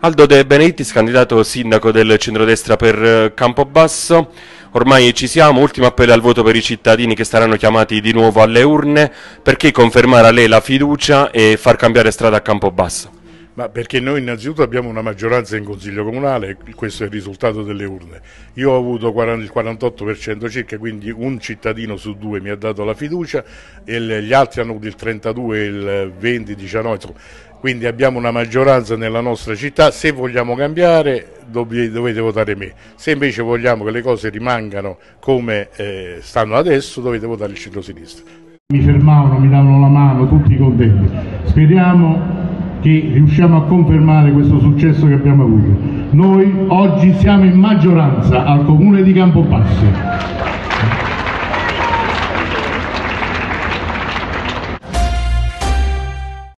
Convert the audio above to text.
Aldo De Benedittis, candidato sindaco del centrodestra per eh, Campobasso. Ormai ci siamo, ultimo appello al voto per i cittadini che saranno chiamati di nuovo alle urne. Perché confermare a lei la fiducia e far cambiare strada a Campobasso? Ma perché noi innanzitutto abbiamo una maggioranza in Consiglio Comunale, questo è il risultato delle urne. Io ho avuto il 48% circa, quindi un cittadino su due mi ha dato la fiducia e gli altri hanno avuto il 32, il 20, 19, quindi abbiamo una maggioranza nella nostra città, se vogliamo cambiare dovete votare me, se invece vogliamo che le cose rimangano come eh, stanno adesso dovete votare il centro-sinistra. Mi fermavano, mi davano la mano, tutti contenti. Speriamo che riusciamo a confermare questo successo che abbiamo avuto. Noi oggi siamo in maggioranza al comune di Campobasso.